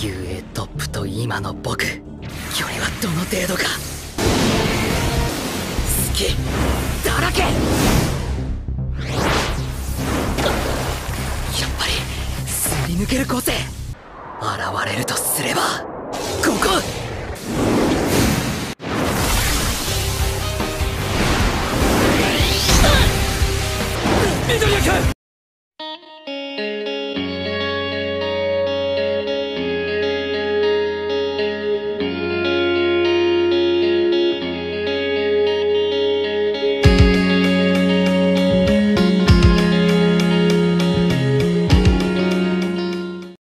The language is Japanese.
雄英トップと今の僕。距離はどの程度か。好き。だらけ。やっぱりすり抜ける個性。現れるとすればここ。緑谷君